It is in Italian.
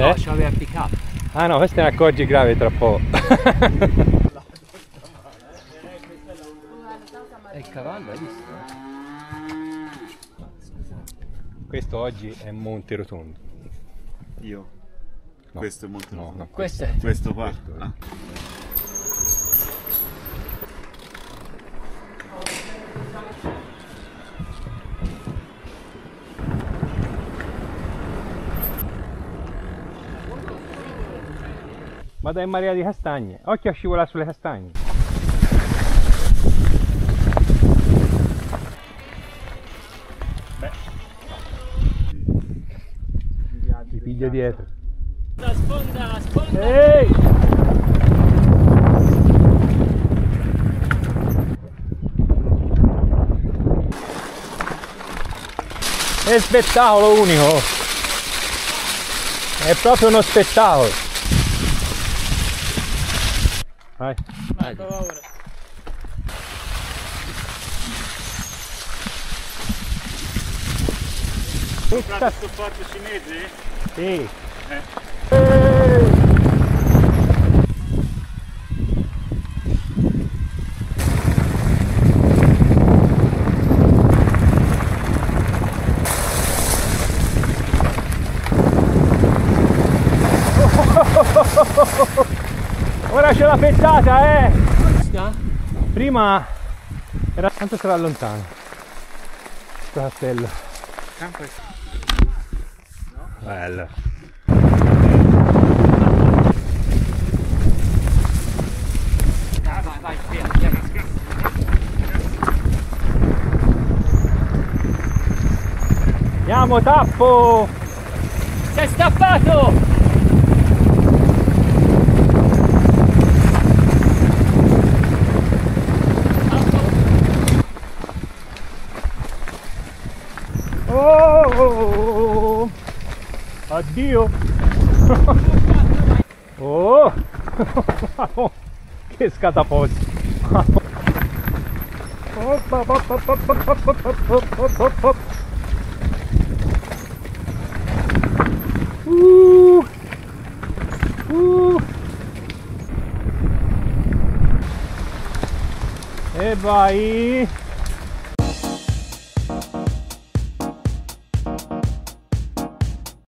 No, Eh? c'aveva il pick up. Ah no, questo è un accorgi grave tra poco. E il cavallo, hai visto? questo oggi è Monte Rotondo. Io. No. Questo è molto No, no. Questo è... Questo qua. Questo è- Ah. Vado in marea di castagne. Occhio a scivolare sulle castagne. Ti piglia dietro. La sponda, la sponda! Ehi! È spettacolo unico! È proprio uno spettacolo! Hai. Hai. Hai. Eita. Sotto forte cinese? Sì. Eh. É. É. c'è la pezzata, eh! Prima era quanto sarà lontano questo castello. Bello. Andiamo tappo! Sei stappato! Oh, addio. oh, que escatapote. Opa, opa. Uh, uh. Eba aí.